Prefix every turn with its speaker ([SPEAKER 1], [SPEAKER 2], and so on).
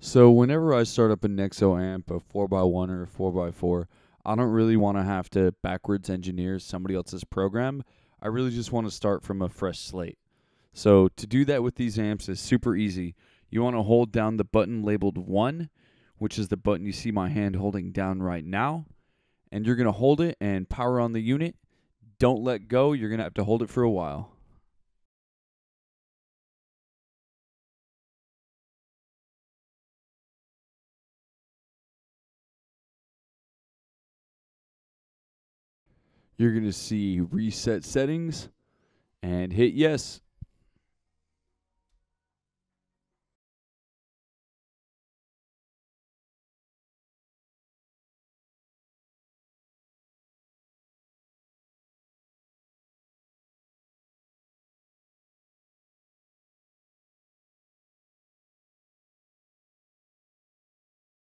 [SPEAKER 1] So whenever I start up a Nexo amp, a 4x1 or a 4x4, I don't really want to have to backwards engineer somebody else's program. I really just want to start from a fresh slate. So to do that with these amps is super easy. You want to hold down the button labeled 1, which is the button you see my hand holding down right now, and you're going to hold it and power on the unit. Don't let go. You're going to have to hold it for a while. You're going to see reset settings and hit yes.